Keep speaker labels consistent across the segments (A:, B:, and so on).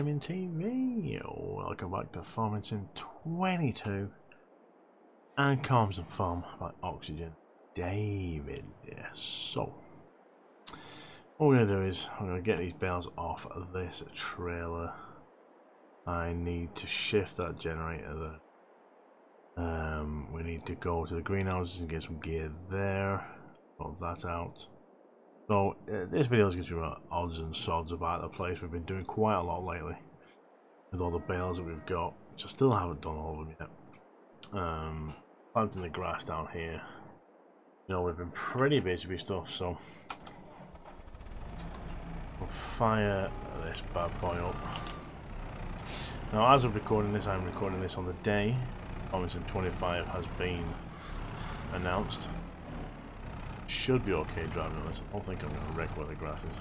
A: Gaming TV. Welcome back to Farming Sim 22 and Calmsden Farm by Oxygen David. Yes, so what we're going to do is I'm going to get these bales off of this trailer. I need to shift that generator there. Um, we need to go to the greenhouses and get some gear there. Put that out. So uh, this video is going to be odds and sods about the place. We've been doing quite a lot lately with all the bales that we've got, which I still haven't done all of them yet. Um, planting the grass down here. You know, we've been pretty busy with stuff, so we'll fire this bad boy up. Now, as of recording this, I'm recording this on the day Robinson 25 has been announced should be okay driving this. I don't think I'm going to wreck where the grass is.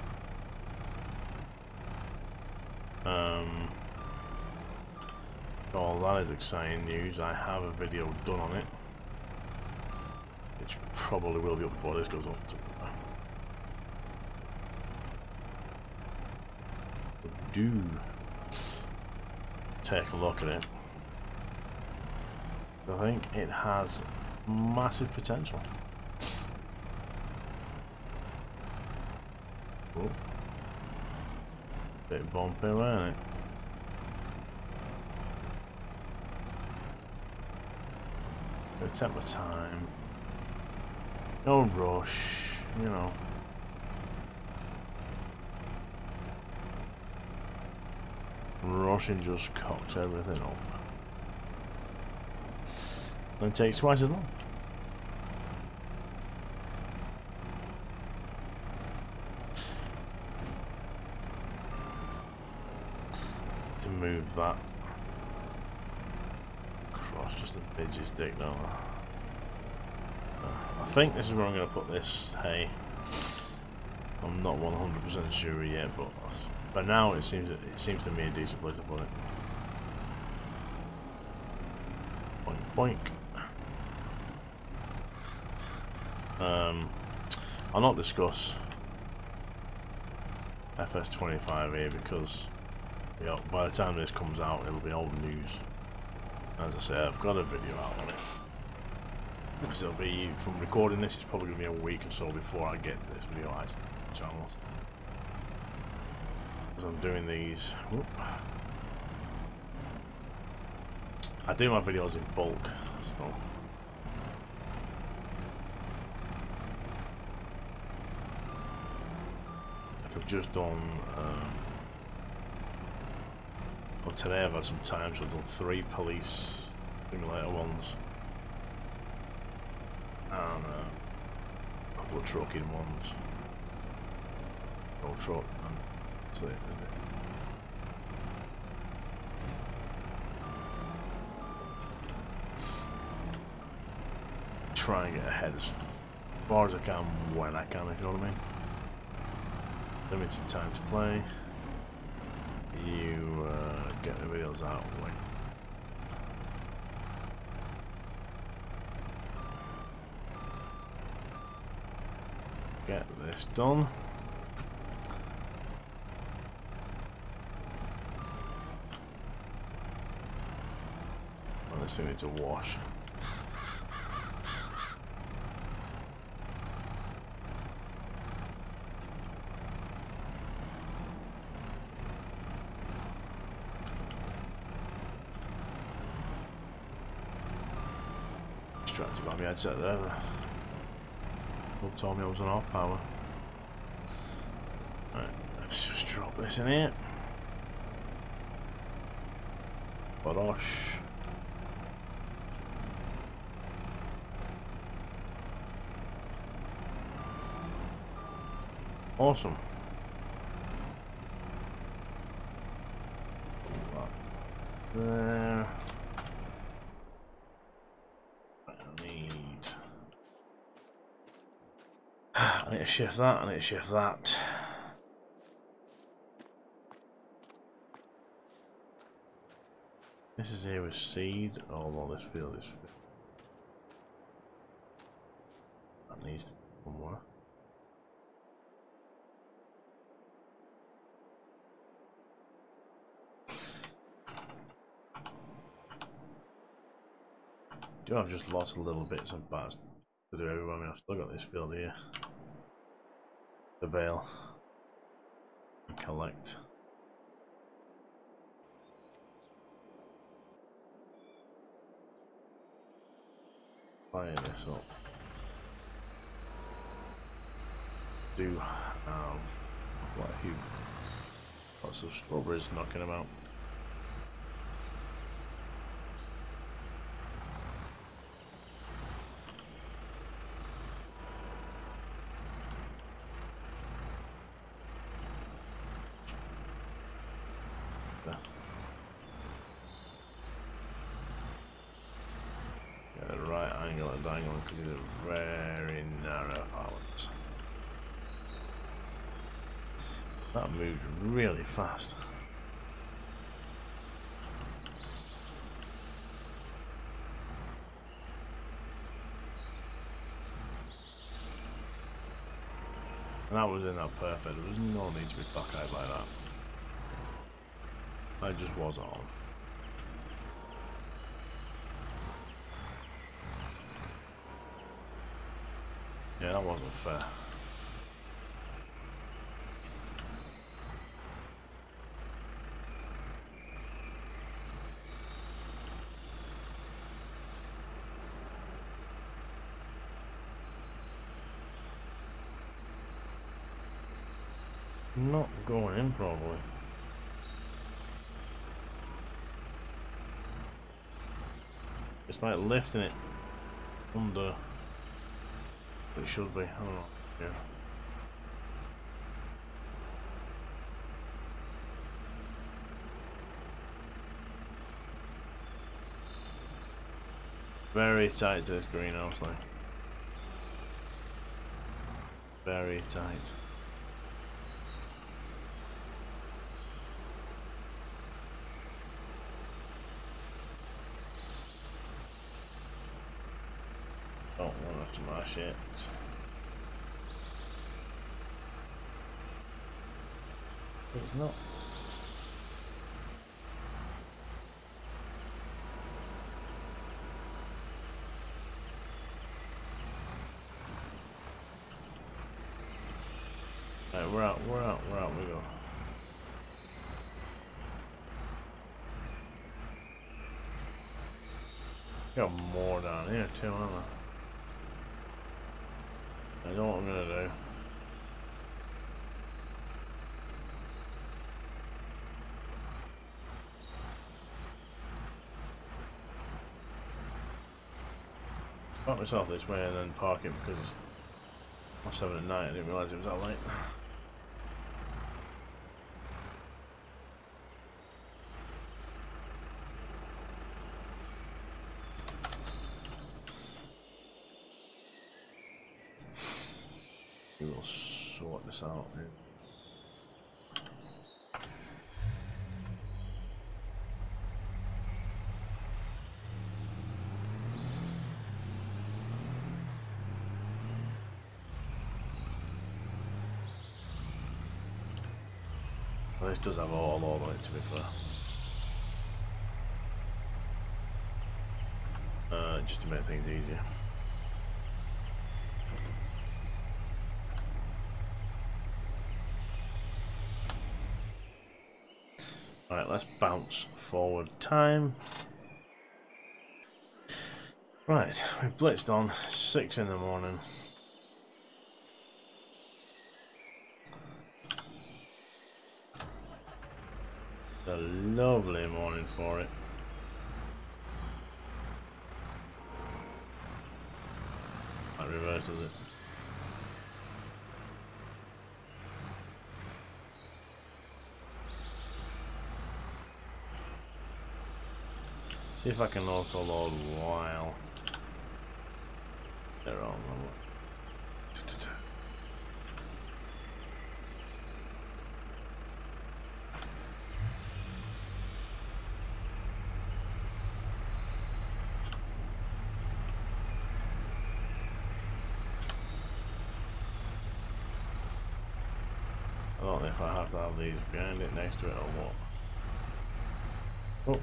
A: Um, oh, that is exciting news. I have a video done on it. Which probably will be up before this goes up. Do take a look at it. I think it has massive potential. Oh. Bit bumpy, isn't it? Gonna take my time. No rush, you know. Rushing just cocked everything up. And takes twice as long. Move that across just a bidges dig now. I think this is where I'm going to put this hay. I'm not 100% sure yet, but but now it seems it seems to me a decent place to put it. Boink boink. Um, I'll not discuss FS25 here because you know, by the time this comes out it'll be old news. As I say, I've got a video out on it. Because it'll be, from recording this, it's probably going to be a week or so before I get this video out channels. Because I'm doing these... Whoop. I do my videos in bulk, so... I've just done. Um, well, today I've had some times I've done three police simulator ones, and uh, a couple of trucking ones. No truck, and that's it. Try and get ahead as far as I can when I can, if you know what I mean limited time to play. You uh, get the videos out get this done. I just need to wash. Distracted by my headset there. Bob told me I was on half power. Right, let's just drop this in here. Badosh. Awesome. There. need to shift that, I need to shift that. This is here with seed. Oh well, this field is. That needs to be somewhere. Do I've just lost little bits of bats to do everywhere? I mean, I've still got this field here to veil and collect. Fire this up. Do have quite a few lots of strawberries knocking about. Really fast. And that was in that perfect. There was no need to be cockeyed like that. I just was on. Yeah, that wasn't fair. not going in probably. It's like lifting it under it should be. I don't know. Yeah. Very tight to this greenhouse line. Very tight. to my shit. It's not. Right, we're out, we're out, we're out, we go. Got more down here too, aren't I? I know what I'm gonna do. Park myself this way and then park it because it's past 7 at night. I didn't realise it was that late. This out. Well, this does have all over it to be fair. Uh, just to make things easier. Let's bounce forward time. Right, we've blitzed on, 6 in the morning. a lovely morning for it. That reverses it. See if I can auto load while they're on. I don't know if I have to have these behind it next to it or what. Oh.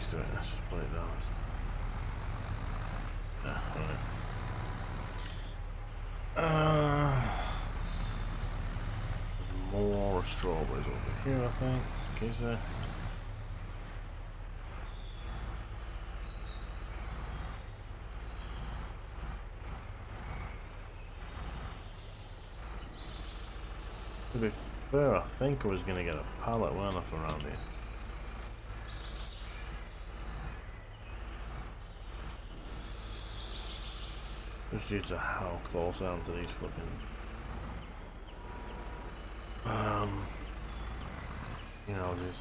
A: Next to it. Let's just it down. Yeah, right. Uh, more strawberries over here, I think. Okay, there? To be fair, I think I was going to get a pallet when off around here. Just due to how close I am to these fucking... Um... You know, just...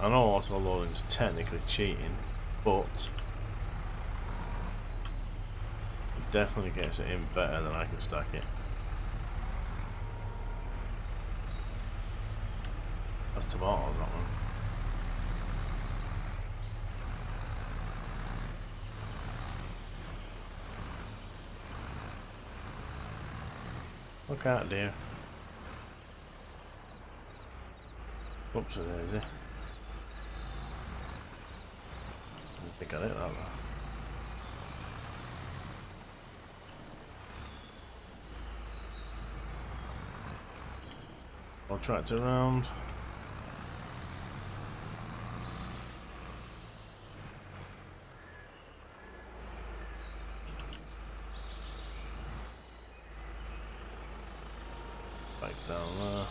A: I know auto loading is technically cheating, but it definitely gets it in better than I can stack it. That's tomatoes, that one. Look out, dear. Oops, there is eh? it. I think I it that one. I'll track around. Back down there.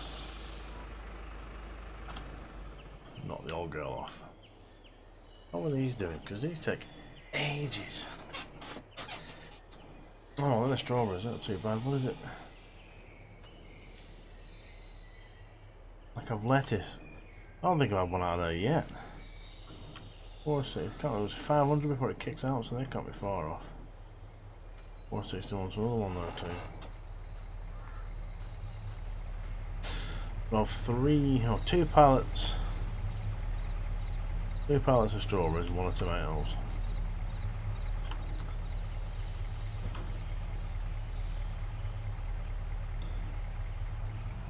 A: Knock the old girl off. What are these doing? Because these take ages. Oh, and the strawberries, not too bad. What is it? Like of lettuce. I don't think I've had one out of there yet. Four six, it was 500 before it kicks out, so they can't be far off. 461's another one there too. Well, three, or two pallets. Two pallets of strawberries one of tomatoes.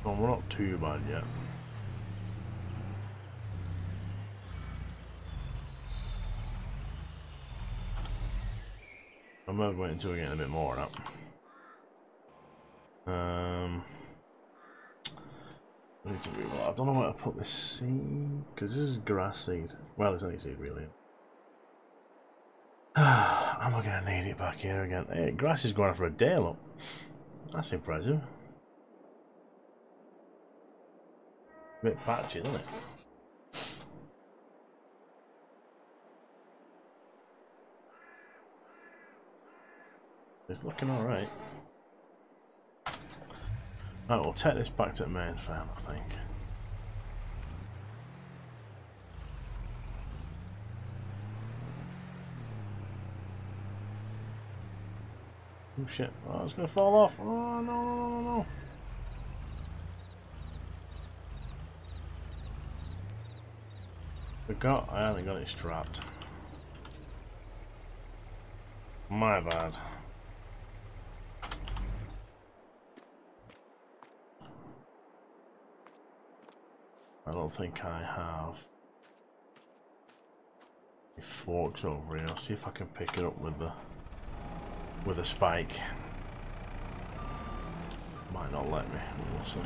A: Well, we're not too bad yet. I might wait until we get a bit more up. Um, I to don't know where to put this seed because this is grass seed. Well, it's only seed really. I'm not gonna need it back here again. Hey, grass is going for a day, look. That's impressive. A bit patchy, isn't it? It's looking alright. Right, we'll take this back to the main farm, I think. Oh shit, oh, it's gonna fall off. Oh no, no, no, no. Forgot I haven't got it strapped. My bad. I don't think I have forks over here. I'll see if I can pick it up with the with a spike. Might not let me, we'll see.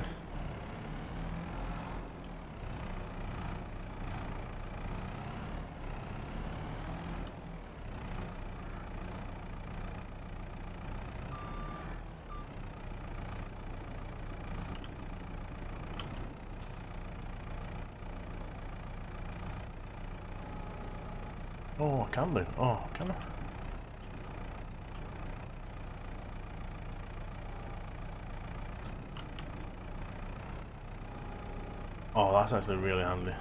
A: Oh, I can do. Oh, can I? Oh, that's actually really handy.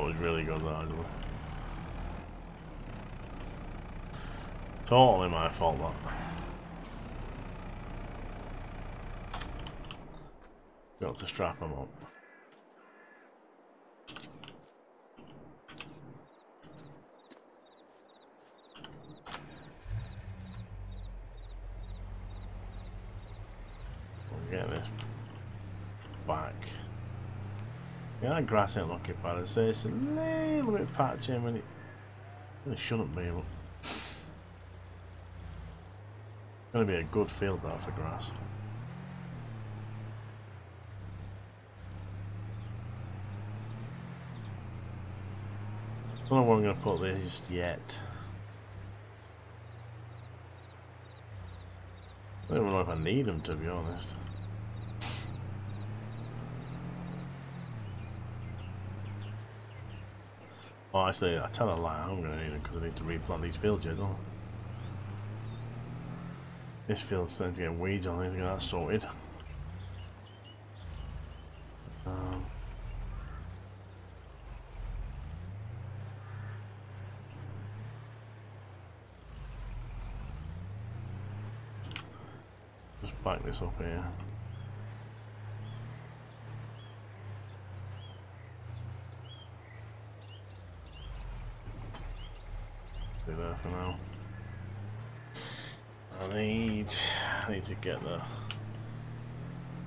A: That was really good, that actually. Totally my fault, that. Got to strap him up. Get this back. Yeah, that grass ain't looking bad. So it's a little bit patchy. I mean, it shouldn't be, but it's going to be a good field that for grass. I don't know where I'm going to put these yet. I don't know if I need them to be honest. Oh, actually, I tell a lie, I'm going to need it because I need to replant these fields yet, don't I? This field's starting to get weeds on, I need to get that sorted. Um, just back this up here. Now. I need, I need to get the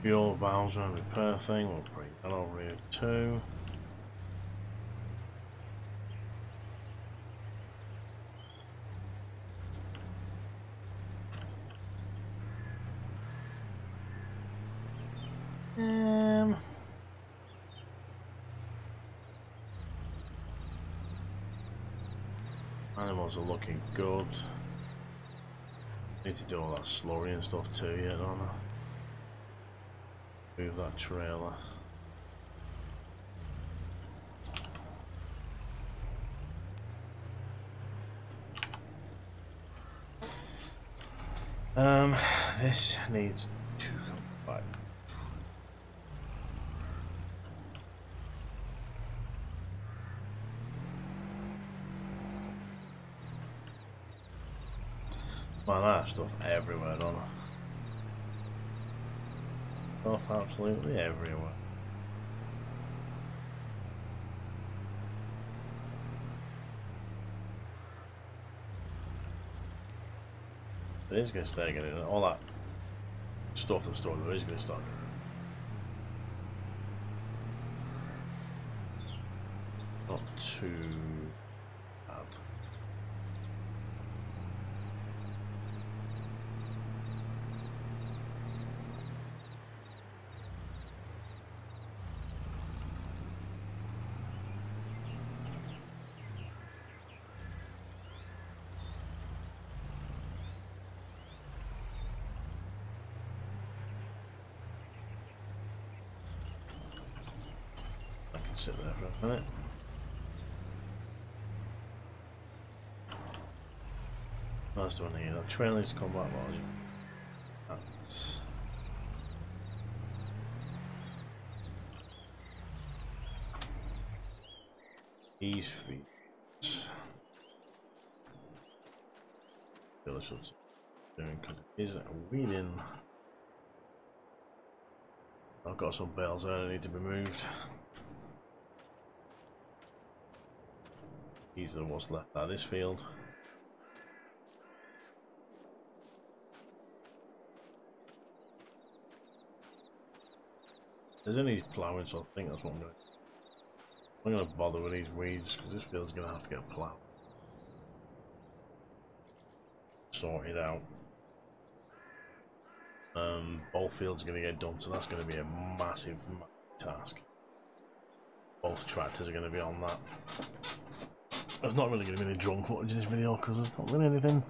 A: fuel valves and repair thing. We'll bring that over here too. Um. Are looking good. Need to do all that slurry and stuff too, yeah, don't I? Move that trailer. Um, this needs to come back. Man, that stuff everywhere, don't I? Stuff absolutely everywhere. It is going to start getting all that stuff that's stored there is going to start Not too bad. I can sit there for a minute. Last one here, the trailers combat volume. That's these feet. Village what's doing is weeding. I've got some bells there that need to be moved. These are what's left out of this field. There's any ploughing, so I think that's what I'm going to I'm not going to bother with these weeds because this field's going to have to get ploughed. Sorted out. Um, both fields are going to get done, so that's going to be a massive, massive task. Both tractors are going to be on that. There's not really going to be any drone footage in this video because there's not really anything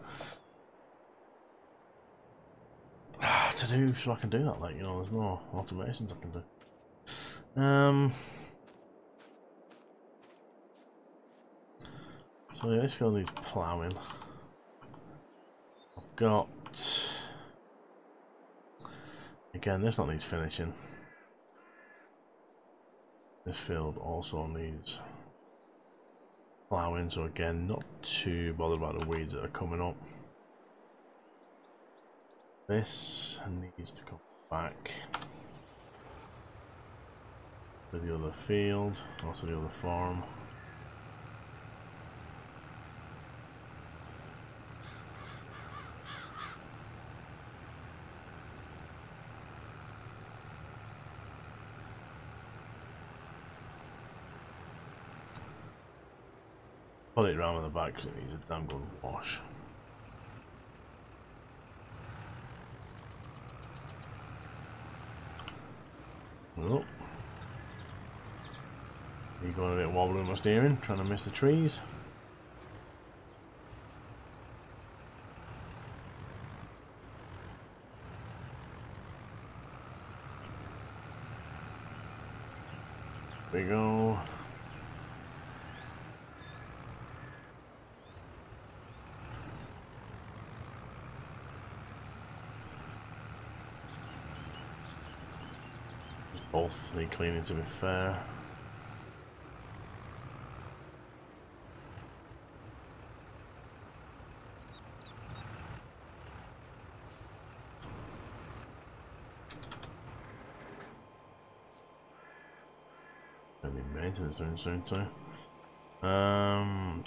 A: to do so I can do that. Like, you know, there's no automations I can do. Um. So yeah, this field needs ploughing. I've got again. This not needs finishing. This field also needs ploughing, so again, not too bothered about the weeds that are coming up. This needs to come back to the other field, also the other farm. Pull it around the back because it needs a damn good wash. Oh. You going a bit wobbly with my steering, trying to miss the trees. There we go. Need cleaning to be fair. Maybe maintenance doing soon too. Um,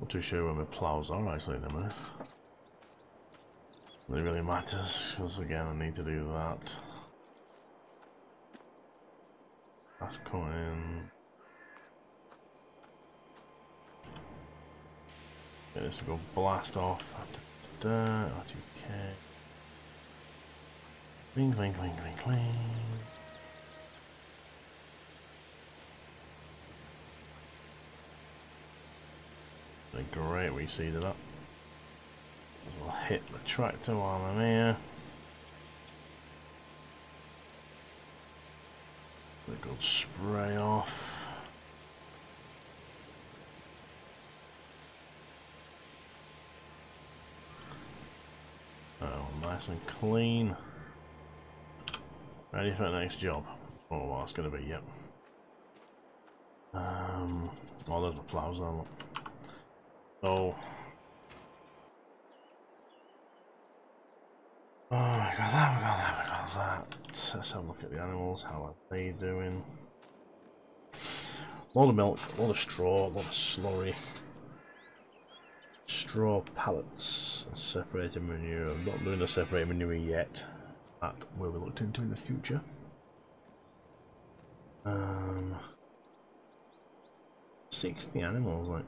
A: not too sure where my plows are actually in a minute it really matters, because again I need to do that. That's coming in. This to go blast off. Da, RTK. Cling, cling, cling, cling, cling. Great, we see that. We'll hit the tractor while I'm here. A good spray off. Oh, nice and clean. Ready for the next job. Oh, well, it's going to be, yep. Um, oh, there's the plows there, look. So, Oh, we got that, we got that, we got that. Let's have a look at the animals. How are they doing? A lot of milk, a lot of straw, a lot of slurry. Straw pallets, separated manure. I'm not doing the separated manure yet. That will be looked into in the future. Um, 60 animals, like.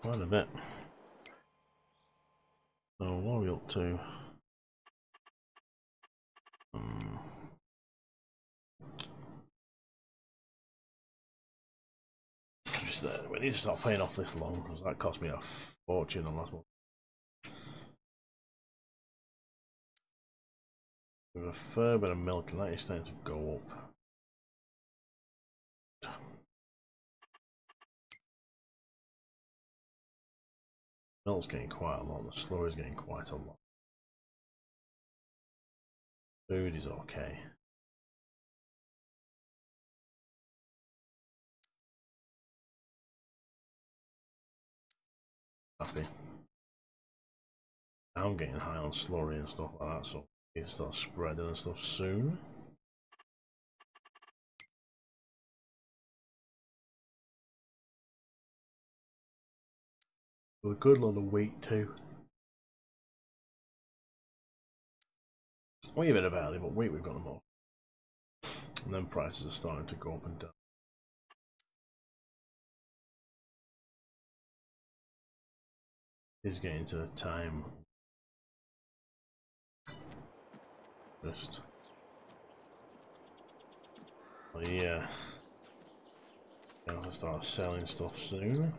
A: Quite a bit. So what are we up to? Um, just there. We need to start paying off this loan because that cost me a fortune on last one. With a fair bit of milk and that is starting to go up. Milk's getting quite a lot, the is getting quite a lot. Food is okay. Happy. I'm getting high on slurry and stuff like that, so I need to start spreading and stuff soon. A good lot of wheat too. We a bit about it, but weight we've got them all. And then prices are starting to go up and down. Is getting to the time. Just. Oh yeah. I'll start selling stuff soon.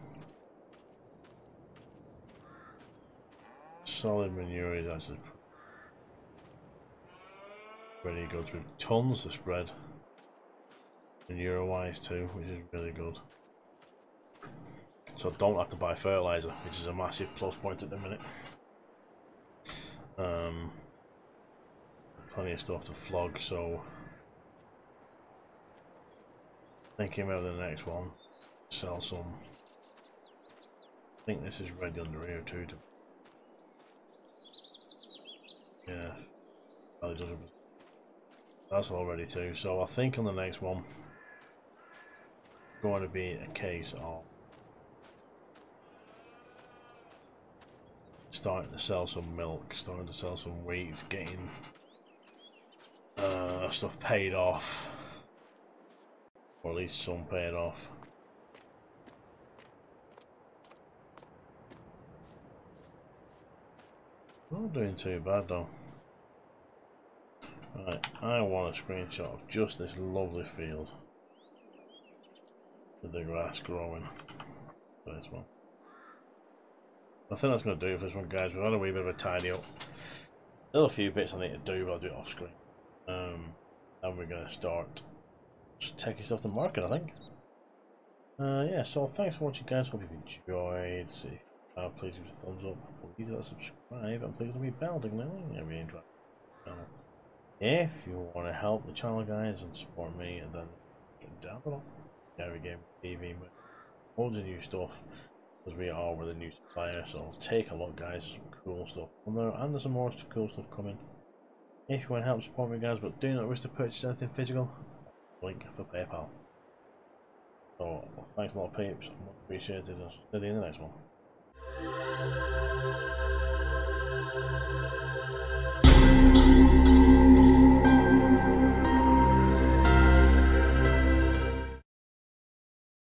A: Solid manure is actually ready to go through tons of spread manure wise too which is really good so I don't have to buy fertilizer which is a massive plus point at the minute um, plenty of stuff to flog so thinking about the next one. Sell some. I think this is ready under here too. To... Yeah, probably does That's all ready too. So I think on the next one, going to be a case of starting to sell some milk, starting to sell some wheat, getting uh, stuff paid off, or at least some paid off. Not doing too bad though. Right, I want a screenshot of just this lovely field with the grass growing. This one. I think that's going to do for this one, guys. We've had a wee bit of a tidy up. Still a few bits I need to do, but I'll do it off screen. Um, and we're going to start just taking stuff to market, I think. Uh, yeah, so thanks for watching, guys. Hope you've enjoyed. See, uh, please give a thumbs up. Please hit that subscribe, and please hit the bell ding ding. I really enjoy the channel. If you want to help the channel, guys, and support me, and then down below. Guyver Gaming TV with loads of new stuff because we are with a new supplier so take a look guys. Some cool stuff on there and there's some more cool stuff coming. If you want to help support me guys but do not wish to purchase anything physical link for paypal. So thanks a lot peeps. Much appreciated see you in the next one